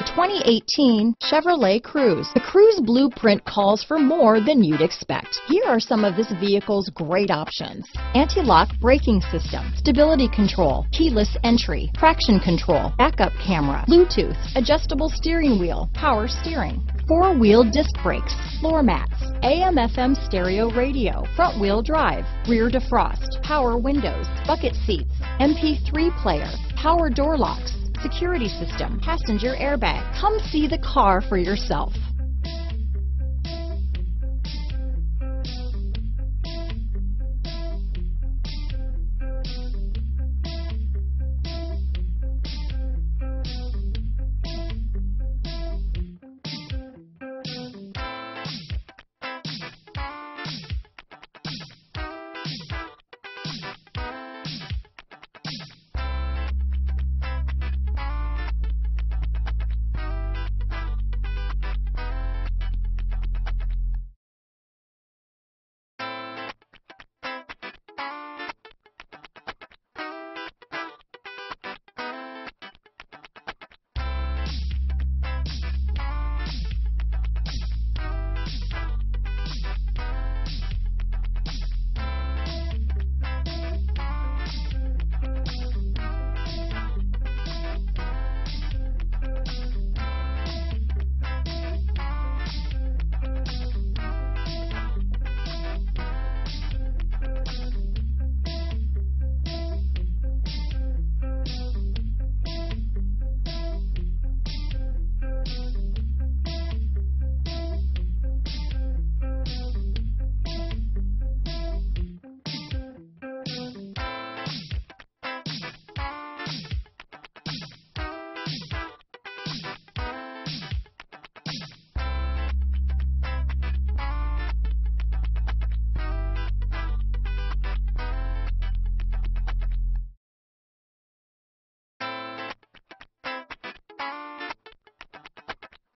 The 2018 Chevrolet Cruze. The Cruze blueprint calls for more than you'd expect. Here are some of this vehicle's great options. Anti-lock braking system, stability control, keyless entry, traction control, backup camera, Bluetooth, adjustable steering wheel, power steering, four-wheel disc brakes, floor mats, AM FM stereo radio, front wheel drive, rear defrost, power windows, bucket seats, MP3 player, power door locks, security system, passenger airbag. Come see the car for yourself.